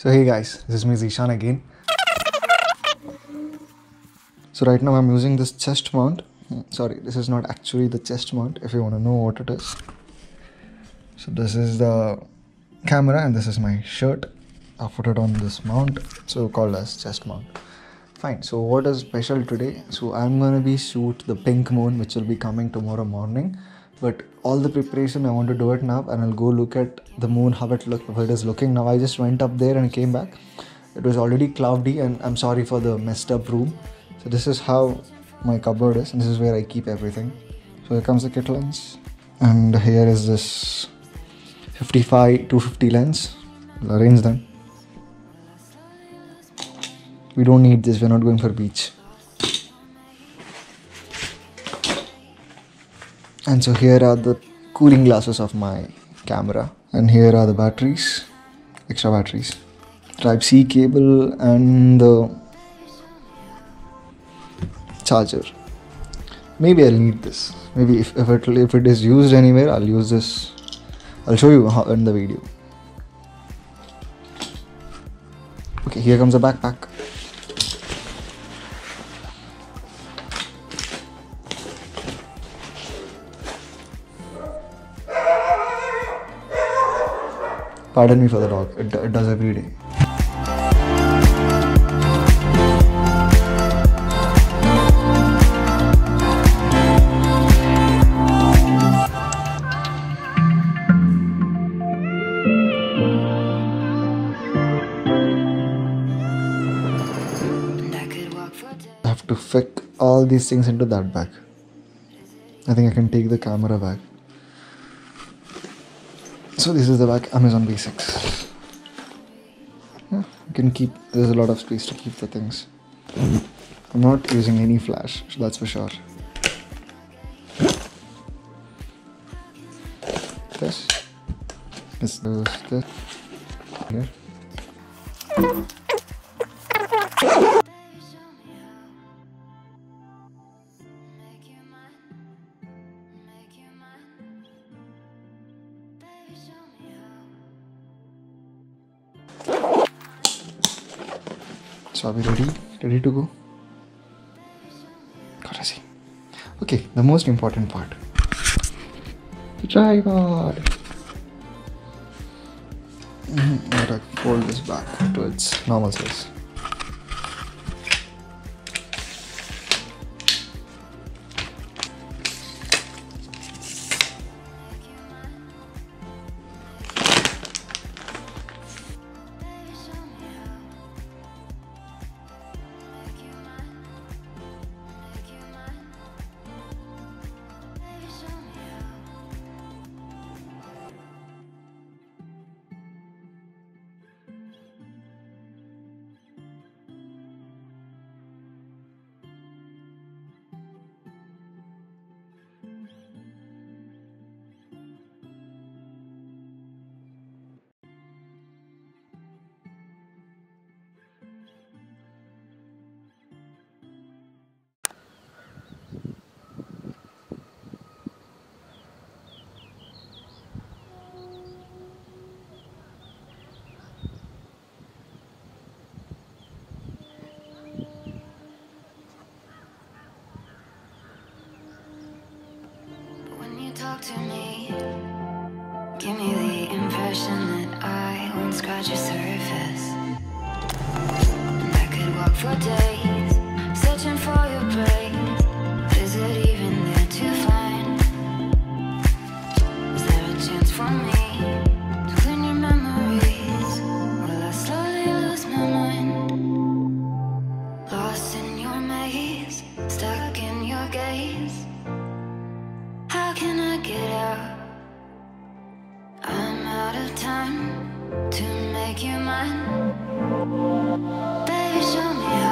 So hey guys, this is me Zishan again. So right now I'm using this chest mount. Hmm, Sorry, this is not actually the chest mount if you want to know what it is. So this is the camera and this is my shirt. I put it on this mount, so called as chest mount. Fine. So what is special today? So I'm gonna be shoot the pink moon, which will be coming tomorrow morning. But all the preparation I want to do it now, and I'll go look at the moon how it look how it is looking now. I just went up there and came back. It was already cloudy, and I'm sorry for the messed up room. So this is how my cupboard is, and this is where I keep everything. So here comes the kit lens, and here is this 55 250 lens. I'll arrange them. We don't need this. We're not going for beach. And so here are the cooling glasses of my camera, and here are the batteries, extra batteries, Type C cable, and the charger. Maybe I'll need this. Maybe if, if it if it is used anywhere, I'll use this. I'll show you how in the video. Okay, here comes the backpack. Pardon me for the dog. It, it does every day. I have to fit all these things into that bag. I think I can take the camera bag. So this is the back Amazon Basics. Yeah, you can keep. There's a lot of space to keep the things. I'm not using any flash, so that's for sure. This. This. This. this. Here. So are we ready? Ready to go? Gotta see. Okay, the most important part. The tripod. Mhm, Gotta fold this back to its normal size. Impression that I won't scratch your surface. I could walk for days, time to make you mine. Baby, show me how.